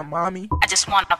Mommy. I just wanna.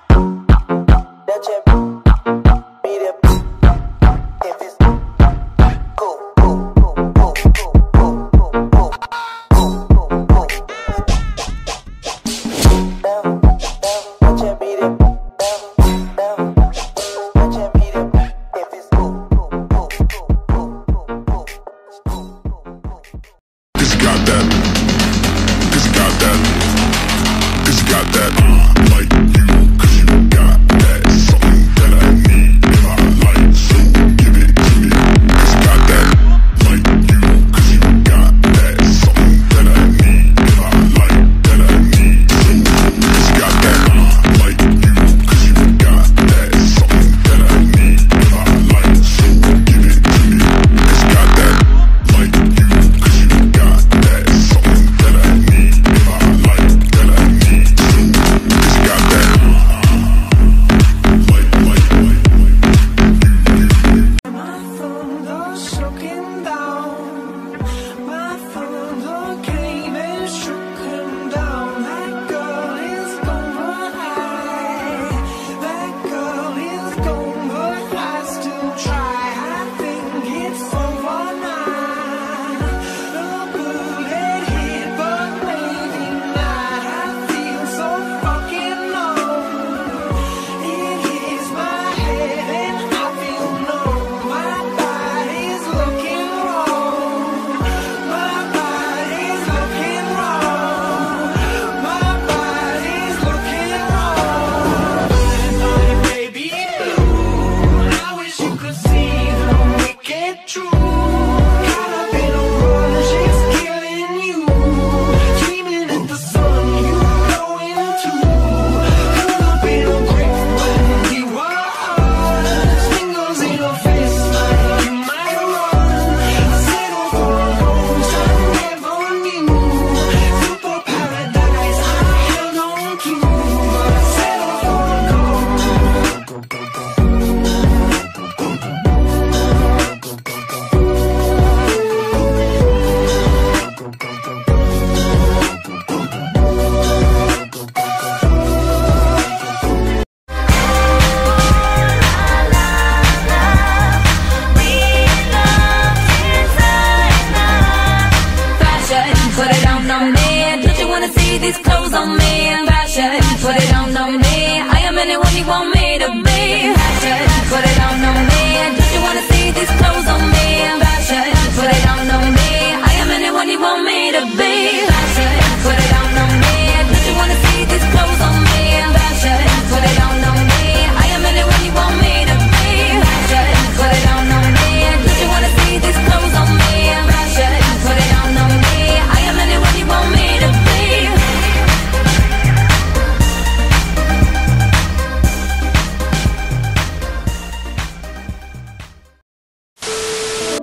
attraction. Put it on, on me. I am anyone you want me.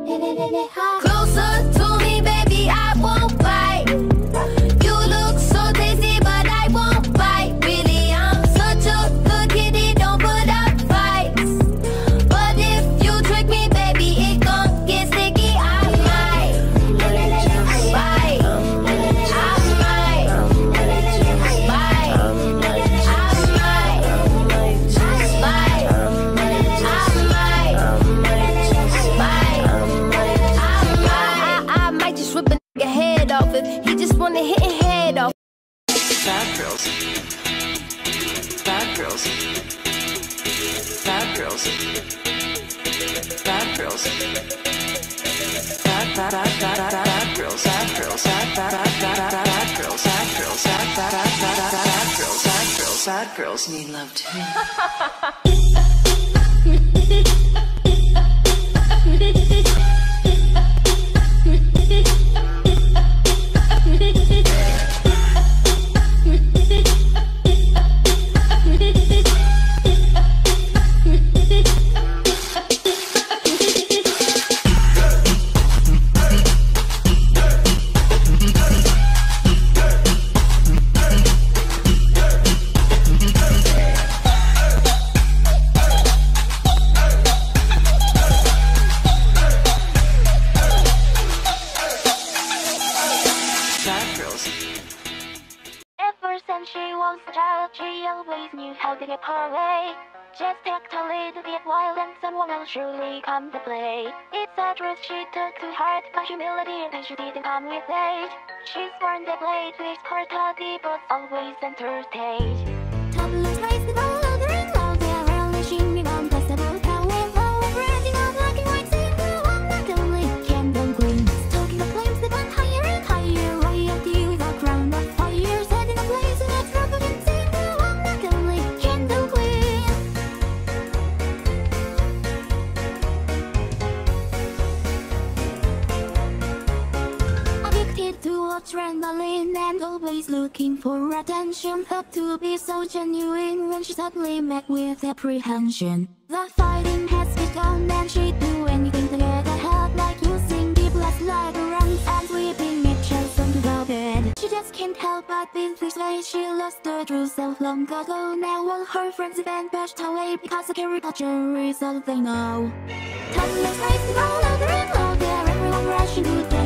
Close Bad girls. Bad girls. Bad girls. Bad bad bad bad bad bad girls. Bad girls. Bad bad bad bad bad bad girls. Bad girls. Bad bad bad bad bad bad girls. Bad girls. Bad girls need love too. Ever since she was a child, she always knew how to get her way. Just act a little bit wild and someone will surely come to play. It's a truth she took to heart, but humility and she didn't come with age. She's learned the late with her toddy, but always entertained. Toddlers raised the all always looking for attention. Thought to be so genuine when she suddenly met with apprehension. The fighting has begun and she'd do anything to get ahead, like using deep last runs and sweeping else onto the bed. She just can't help but be persuaded she lost her true self long ago. Now all her friends have been pushed away because the caricature is all they know. Toddlers race all louder and louder, everyone rushing to